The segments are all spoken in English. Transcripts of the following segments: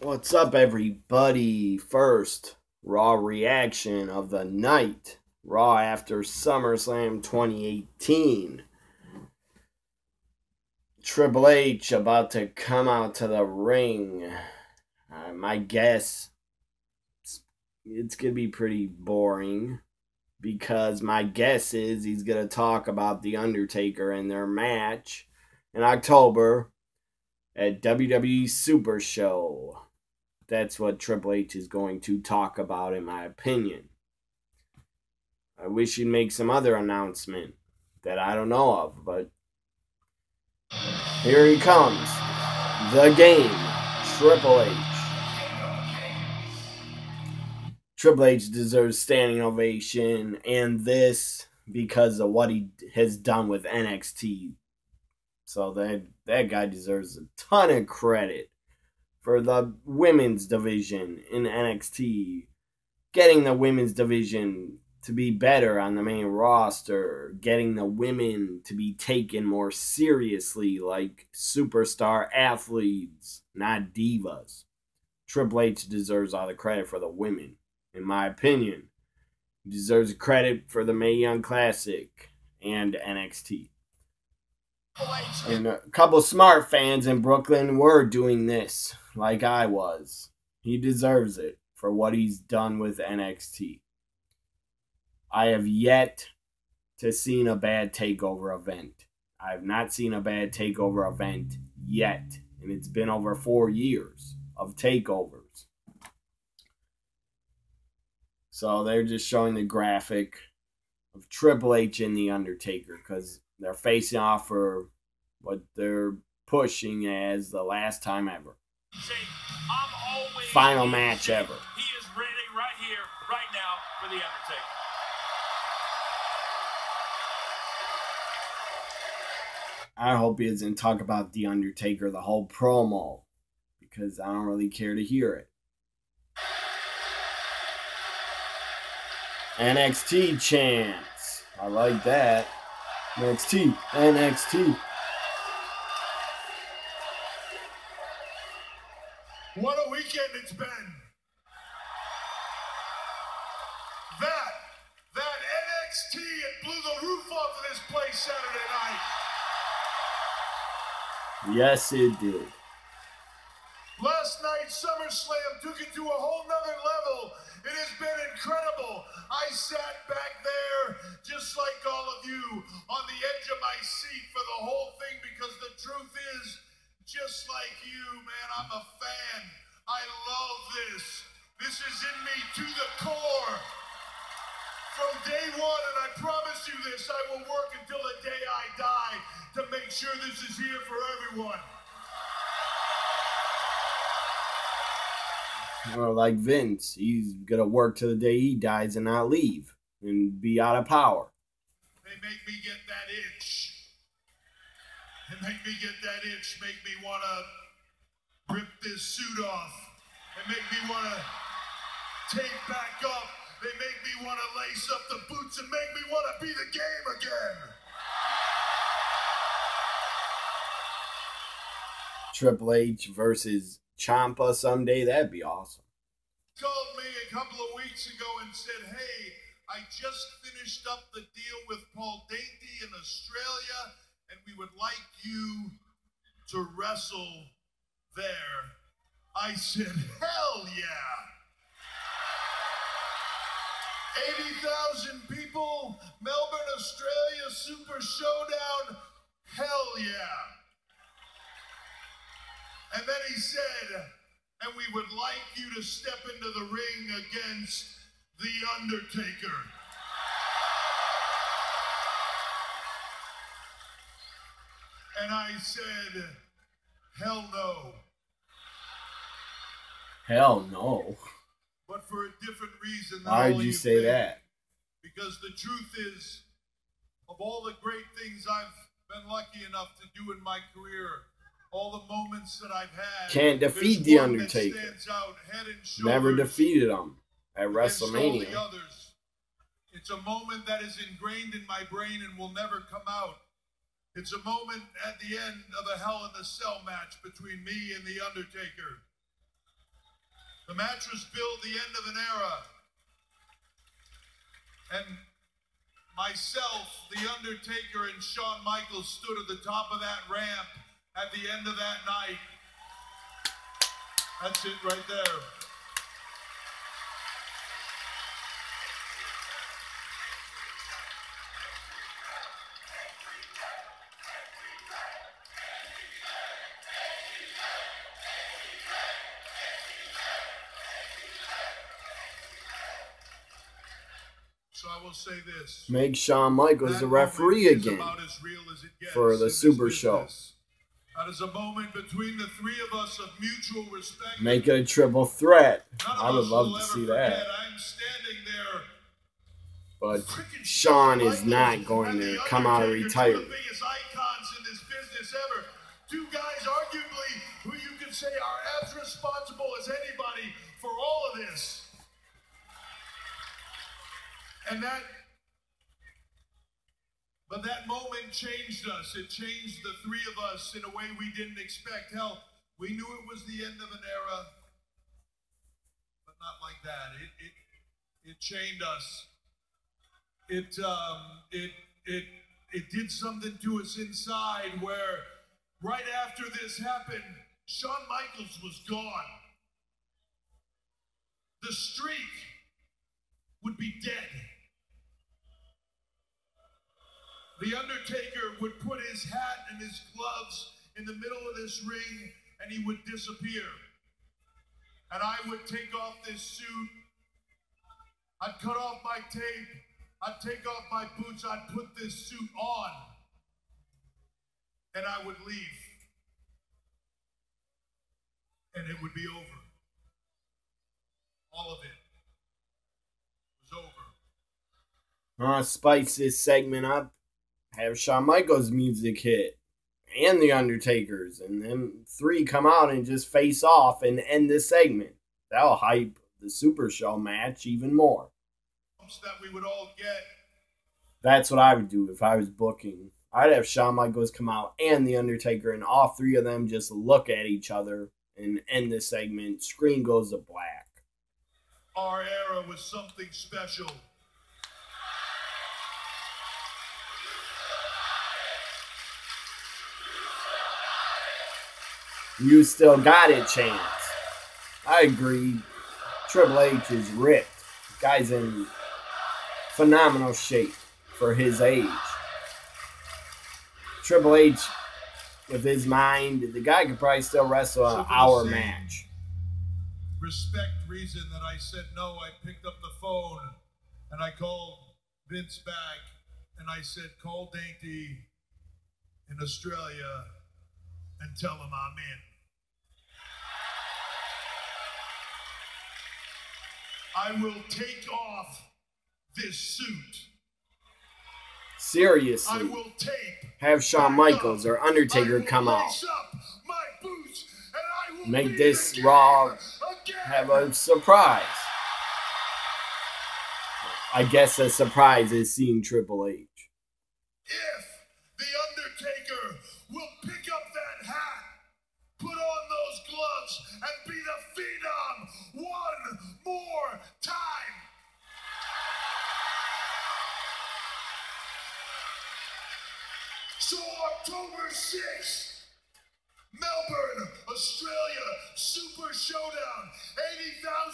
What's up, everybody? First, Raw reaction of the night. Raw after SummerSlam 2018. Triple H about to come out to the ring. Uh, my guess, it's, going to be pretty boring because my guess is he's going to talk about The Undertaker and their match in October at WWE Super Show. That's what Triple H is going to talk about, in my opinion. I wish he'd make some other announcement that I don't know of, but here he comes. The game, Triple H. Triple H deserves standing ovation, and this because of what he has done with NXT. So that that guy deserves a ton of credit for the women's division in NXT, getting the women's division to be better on the main roster, getting the women to be taken more seriously like superstar athletes, not divas. Triple H deserves all the credit for the women, in my opinion. He deserves credit for the Mae Young Classic and NXT. And a couple smart fans in Brooklyn were doing this, like I was. He deserves it for what he's done with NXT. I have yet to seen a bad takeover event. I have not seen a bad takeover event yet, and it's been over four years of takeovers. So they're just showing the graphic of Triple H and The Undertaker because they're facing off for what they're pushing as the last time ever. Final match ever. He is ready right here, right now for The Undertaker. I hope he doesn't talk about The Undertaker the whole promo because I don't really care to hear it. NXT chants. I like that. NXT, NXT. What a weekend it's been. That, that NXT, it blew the roof off of this place Saturday night. Yes, it did. Last night, SummerSlam took it to a whole nother level. It has been incredible. I sat back there, just like all of you, on the edge of my seat for the whole thing because the truth is, just like you, man, I'm a fan. I love this. This is in me to the core. From day one, and I promise you this, I will work until the day I die to make sure this is here for everyone. Or like Vince, he's gonna work till the day he dies and not leave and be out of power. They make me get that itch. They make me get that itch, make me want to rip this suit off. They make me want to take back up. They make me want to lace up the boots and make me want to be the game again. Triple H versus Ciampa someday, that'd be awesome. Called me a couple of weeks ago and said, Hey, I just finished up the deal with Paul Dainty in Australia, and we would like you to wrestle there. I said, Hell yeah! 80,000 people, Melbourne, Australia, Super Showdown. Hell yeah. And then he said, and we would like you to step into the ring against The Undertaker. And I said, hell no. Hell no. But for a different reason. than Why'd you you say think. that? Because the truth is, of all the great things I've been lucky enough to do in my career, all the moments that I've had, Can't defeat The Undertaker. Never defeated him at against all the WrestleMania. others. It's a moment that is ingrained in my brain and will never come out. It's a moment at the end of a Hell in the Cell match between me and The Undertaker. The match was billed the end of an era. And myself, The Undertaker, and Shawn Michaels stood at the top of that ramp at the end of that night. That's it right there. So I will say this. Make Shawn Michaels the referee again. as as for the Super Show. Is a moment between the three of us of mutual respect. Make it a triple threat. I would love to see forget. that. I'm standing there. But Shawn is not going to come out of retirement. the biggest icons in this business ever. Two guys, arguably, who you could say are as responsible as anybody for all of this. And that, but that moment changed us. It changed the three of us in a way we didn't expect. Hell, we knew it was the end of an era, but not like that. It, it, it chained us it um, it it it did something to us inside where right after this happened, Shawn Michaels was gone. The streak would be dead. The Undertaker would put his hat and his gloves in the middle of this ring and he would disappear. And I would take off this suit. I'd cut off my tape. I'd take off my boots, I'd put this suit on, and I would leave. And it would be over. All of it was over. Uh, spice this segment up. Have Shawn Michaels music hit. And the Undertakers. And them three come out and just face off and end this segment. That'll hype the Super Show match even more. That we would all get. That's what I would do if I was booking. I'd have Shawn Michaels come out and The Undertaker, and all three of them just look at each other and end the segment. Screen goes to black. Our era was something special. You still got it, chance. I agree. Triple H is ripped. Guy's in phenomenal shape for his age. Triple H, with his mind, the guy could probably still wrestle an So for the hour same match. Respect reason that I said no. I picked up the phone and I called Vince back and I said, call Dainty in Australia and tell him I'm in. I will take off this suit. I Seriously, will tape. have Shawn Michaels or Undertaker come out. my boots, and I will Make this Raw. Have a surprise. I guess a surprise is seeing Triple H. if October 6th, Melbourne, Australia, Super Showdown,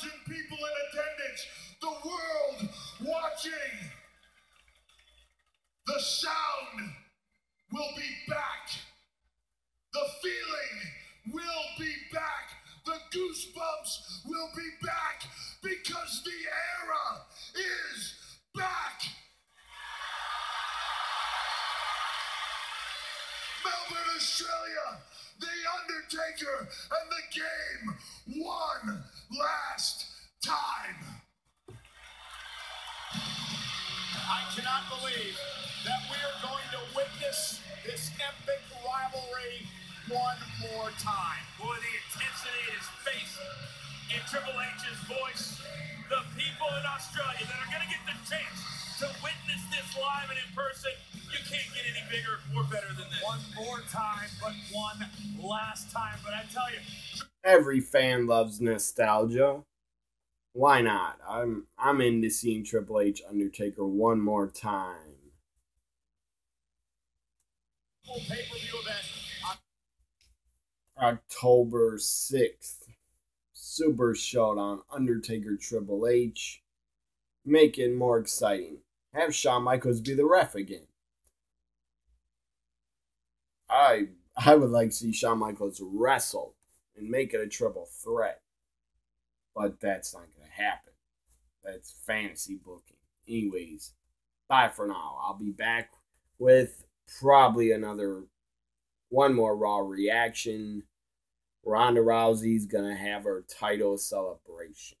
80,000 people in attendance, the world watching. The sound will be back. The feeling will be back. The goosebumps will be back because the era is back. Australia, The Undertaker and the game one last time. I cannot believe that we're going to witness this epic rivalry one more time. Boy, the intensity in his face, in Triple H's voice, One more time, but one last time. But I tell you, every fan loves nostalgia. Why not? I'm I'm into seeing Triple H Undertaker one more time. October 6th. Super Showdown Undertaker Triple H. Make it more exciting. Have Shawn Michaels be the ref again. I I would like to see Shawn Michaels wrestle and make it a triple threat. But that's not gonna happen. That's fantasy booking. Anyways, bye for now. I'll be back with probably another one more Raw reaction. Ronda Rousey's gonna have her title celebration.